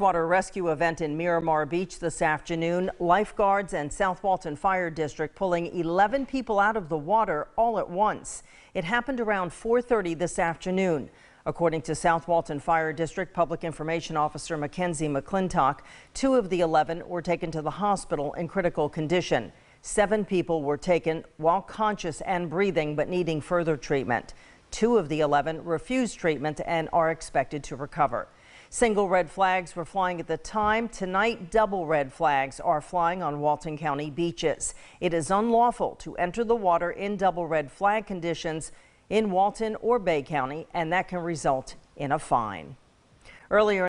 Water rescue event in Miramar Beach this afternoon. Lifeguards and South Walton Fire District pulling 11 people out of the water all at once. It happened around 4:30 this afternoon. According to South Walton Fire District Public Information Officer Mackenzie McClintock, two of the 11 were taken to the hospital in critical condition. Seven people were taken while conscious and breathing but needing further treatment. Two of the 11 refused treatment and are expected to recover. Single red flags were flying at the time. Tonight, double red flags are flying on Walton County beaches. It is unlawful to enter the water in double red flag conditions in Walton or Bay County, and that can result in a fine. Earlier